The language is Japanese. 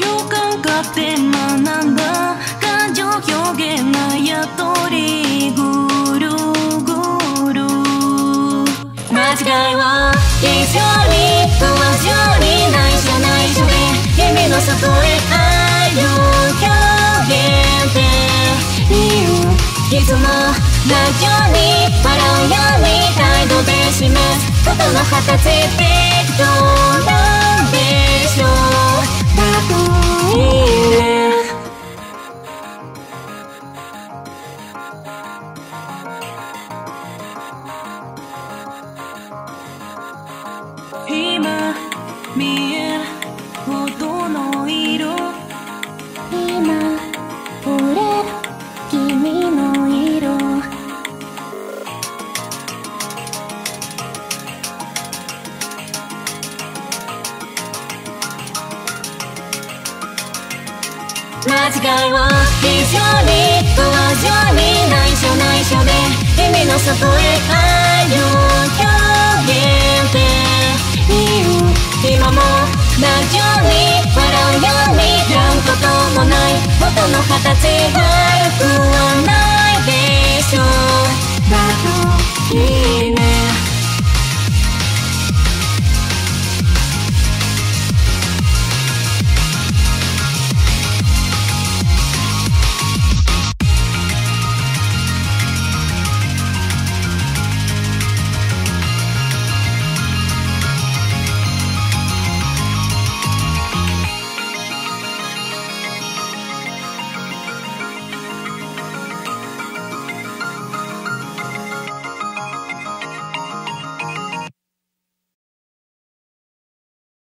共感んだ感情表現がやとりぐるぐる間違いは一緒に不安上に内緒内緒で意味の外へ愛を表現いつもラジオに笑うように態度で示すことの形適当な今見えるほどの色。今触れる君の色。間違いを非常に強情に内緒内緒で夢の外へ